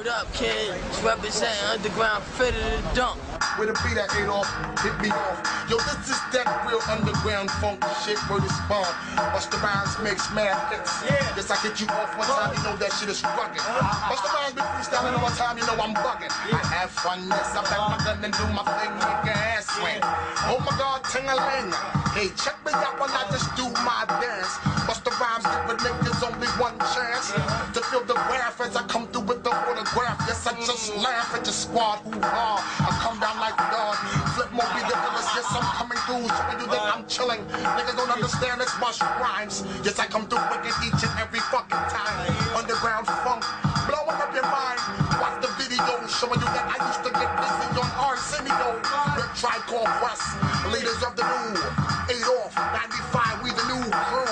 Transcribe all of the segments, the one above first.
What up, kid? Representing underground fit of the dump. With a beat that ain't off, hit me off. Yo, this is that real underground funk shit where it's spawn. Busta Rhymes makes mad hits. Yeah. Yes, I get you off one time, you know that shit is rugged. Uh-huh. the Rhymes be freestyling all the time, you know I'm bugging. I have fun, yes, I pack my gun and do my thing, make your ass swing. Oh my god, ting-a-ling. Hey, check me out when I just do my dance. Busta Rhymes only one to feel the wrath as I come through with the autograph. Yes, I just laugh at your squad, hoo-ha. I come down like God, flip more ridiculous. Yes, I'm coming through, showing you that I'm chilling. Niggas don't understand this much rhymes. Yes, I come through wicked each and every fucking time. Underground funk, blowing up your mind. Watch the video showing you that I used to get busy on Arsenio. The Tribe Called Quest, leaders of the new. Eight off, 95, we the new crew.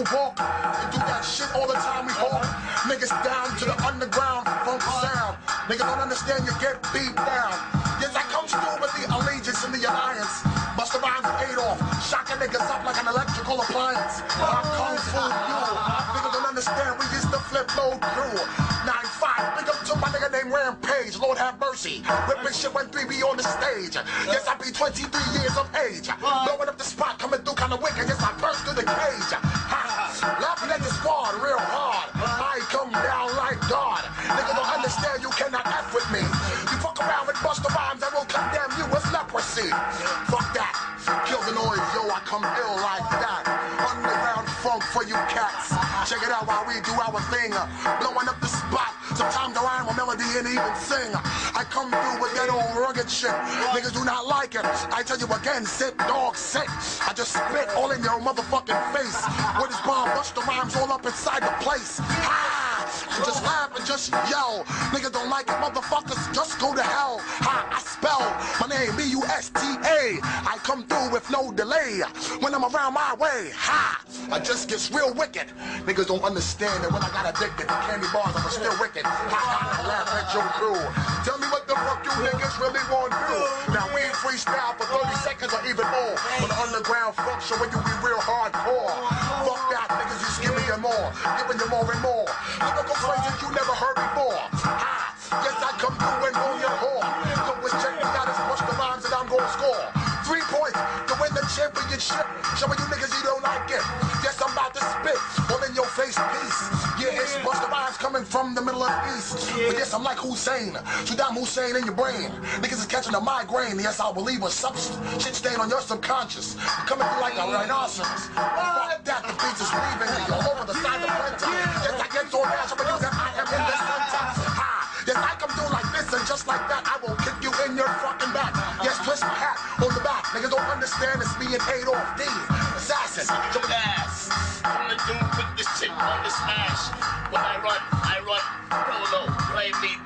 We walk and do that shit all the time we walk. Niggas down to the underground funk sound. Niggas don't understand you get beat down. Yes, I come through with the allegiance and the alliance. Busta Rhymes and Adolf, shocking niggas up like an electrical appliance. I'm Kung Fu you. Niggas don't understand, we used to Flipmode crew. 9-5, big up to my nigga named Rampage, Lord have mercy. Ripping shit when 3B on the stage. Yes, I be 23 years of age. Blowing up the spot, coming through kinda wicked. Yes, I burst through the cage. Laughing at the squad real hard. I come down like God. Nigga don't understand, you cannot F with me. You fuck around with Busta funk for you cats. Check it out while we do our thing. Blowing up the spot. Sometimes I rhyme a melody and even sing. I come through with that old rugged shit. Niggas do not like it. I tell you again, sit, dog, sit. I just spit all in your motherfucking face. With this bomb, bust the rhymes all up inside the place. And just yell. Niggas don't like it, motherfuckers, just go to hell. Ha! I spell my name B-U-S-T-A. I come through with no delay. When I'm around my way, ha! I just gets real wicked. Niggas don't understand that when I got addicted to candy bars, I'm still wicked. Ha ha! I laugh at your crew. Tell me what the fuck you niggas really want to do. Now we ain't freestyle for 30 seconds or even more. On the underground function when you be real hardcore. Fuck that, niggas, just give me more. Giving you more and more. Score. Three points to win the championship. Showing you niggas you don't like it. Yes, I'm about to spit all in your face piece. Yeah, it's Busta Rhymes coming from the middle of the east. But yes, I'm like Hussein. Saddam Hussein in your brain. Niggas is catching a migraine. Yes, I believe a substance. Shit stain on your subconscious. Coming through like a rhinoceros. Fuck that, the beats is leaving me all over the side of the printer. Yes, I get so mad, but you that I am in the center. Ha! Yes, I come through like this and just like that, I will kick Niggas don't understand it's me and Adolf D. Assassin. Jump ass. I'm the dude with the shit on the smash. When I run, I run polo. Play me,